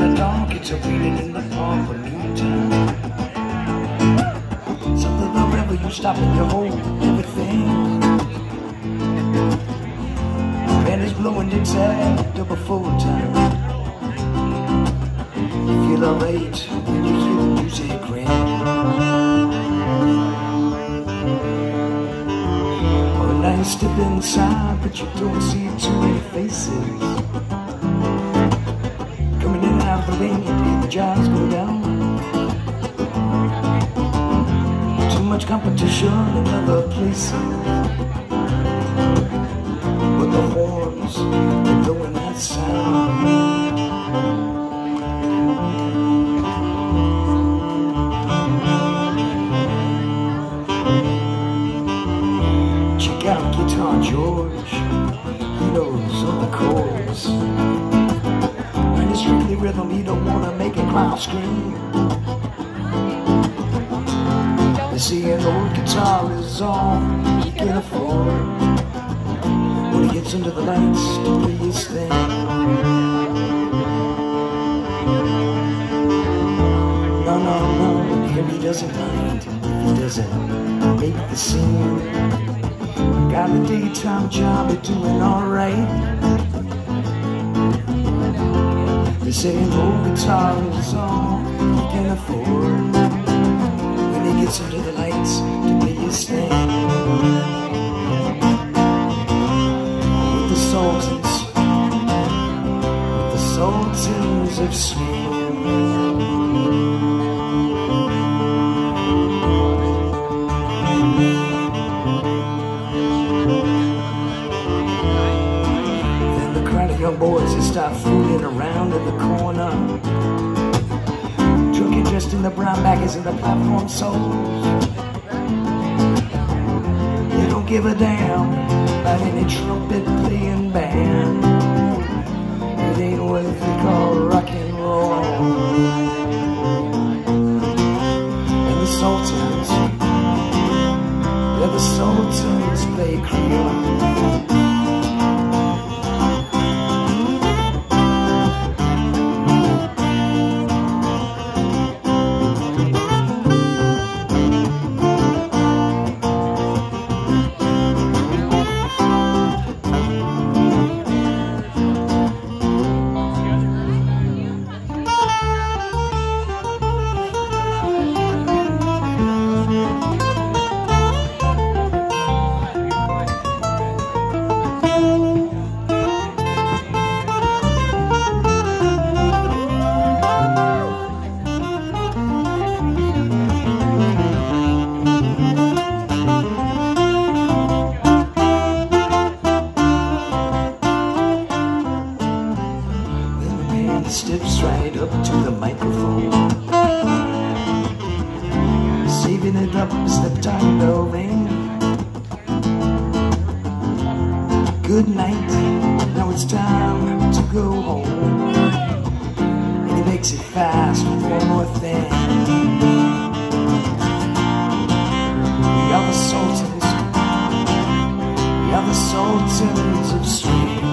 to a it in the park for meantime. Something the river you stop and you hold everything. And it's blowing head double full time. You feel alright when you hear the music ring. Well, now you step inside, but you don't see too many faces. Out the jobs go down. Too much competition in other places. But the horns, they're blowing that sound. Check out Guitar George, he knows all the chords. Strictly rhythm, he don't wanna make a crowd scream. They say an old guitar is all he can afford. When he gets into the lights play his thing. No, no, no, he doesn't mind if he doesn't make the scene. Got a daytime job, you're doing alright. They say an old guitar is all he can afford. When he gets into the lights to play his thing. With the sultans, with the sultans of swing. Then the crowd of young boys they start fooling around in the corner. Drunk and dressed in the brown baggers and the platform soles. They don't give a damn about any trumpet playing band. It ain't what they call rock and roll. And the Sultans, yeah, the Sultans play Creole. Microphone. Saving it up the time bell ring. Good night, now it's time to go home. And he makes it fast with one more thing. We are the Sultans, we are the Sultans of Swing.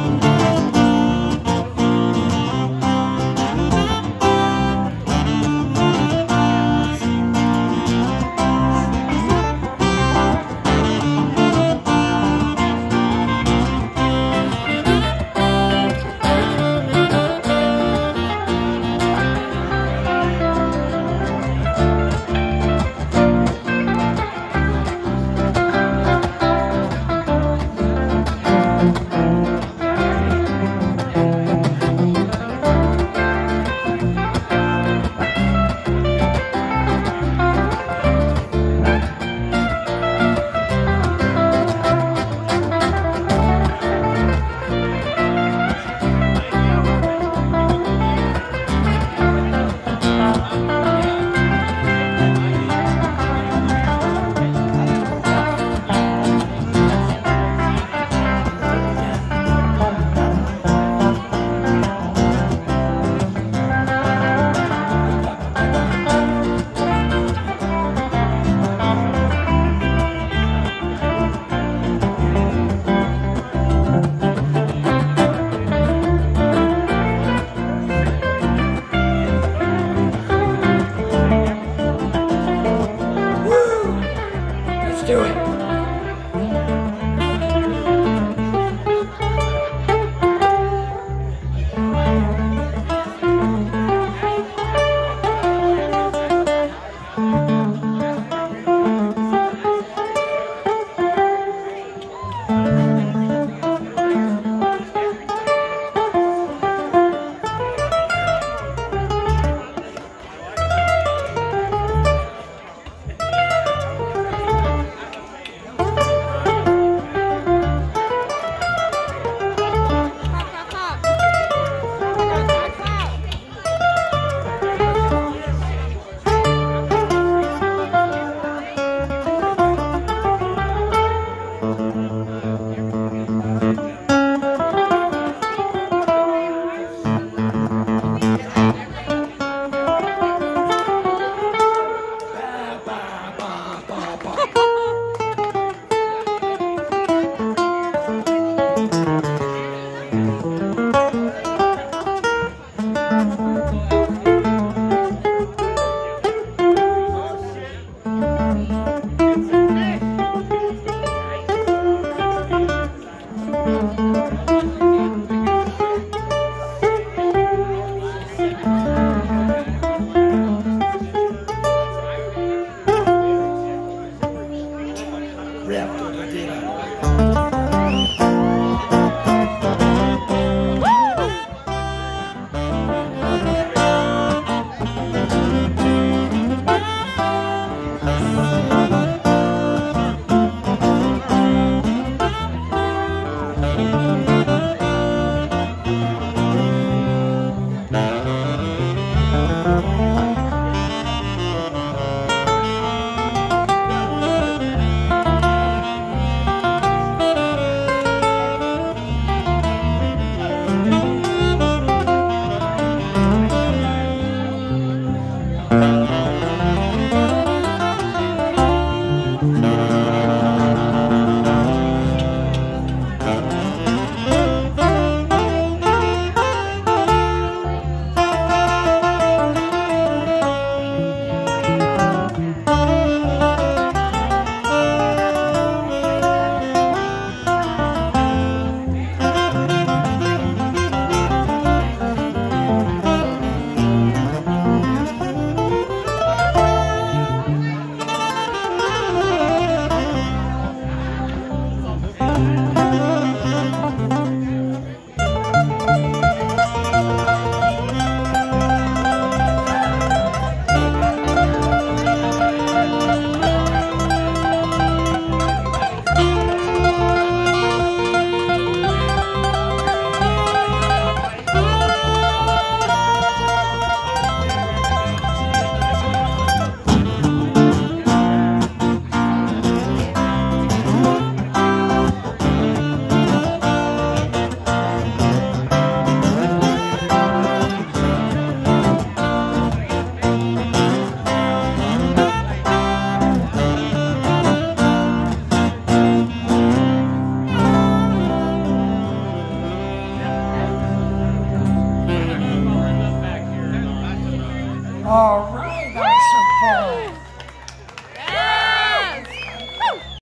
Raptor.